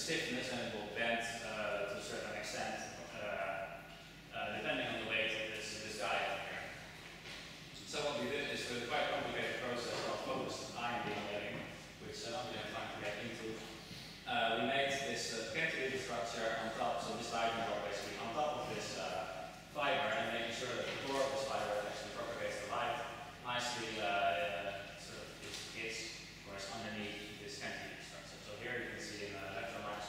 stiffness and it will bend uh, to a certain extent uh, uh, depending on the weight of this, this guy up here. So what we did is with a quite complicated process of focused ion beam milling, which uh, I'm not going to get into, we made this cantilever structure on top, so this diagram basically on top of this fiber and making sure that the core of this fiber actually propagates the light nicely uh, uh, sort of this whereas underneath this cantilever here you can see uh, in the electromagnetic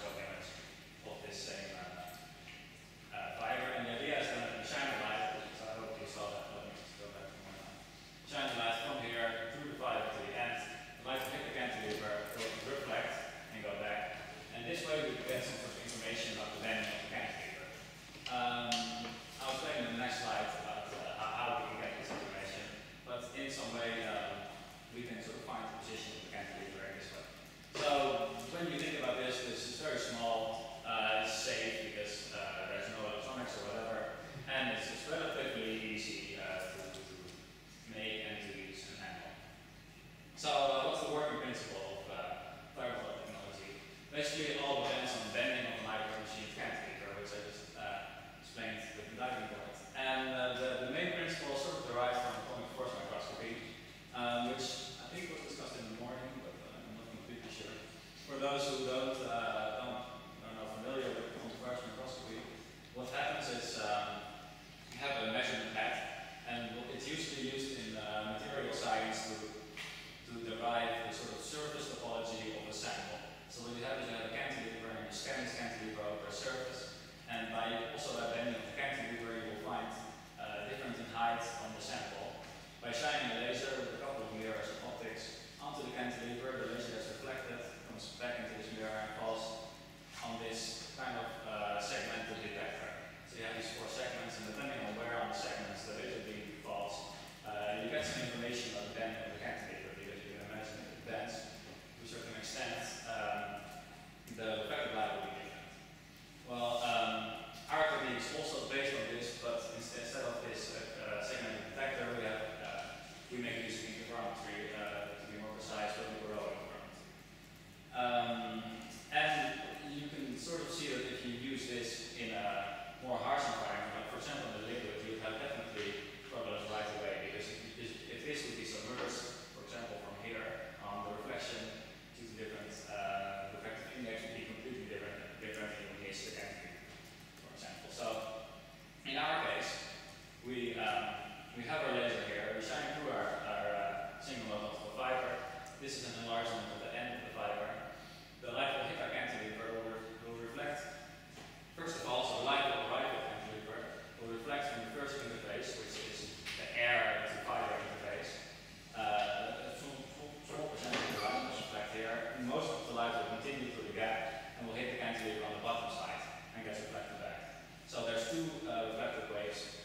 most of the light will continue through the gap and will hit the cantilever on the bottom side and get reflected back. So there's two uh, reflected waves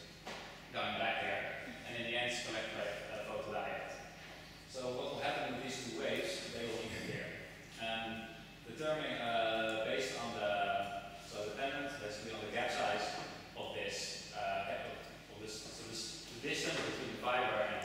going back there, and in the end, it's collected by uh, a photodiode. So what will happen with these two waves, they will interfere. And determining uh, based on the, so dependent basically on the gap size of this, uh, of this, so this, the distance between the fiber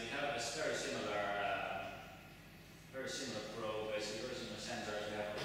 we have a very similar, uh, very similar probe, basically, very similar sensors. We have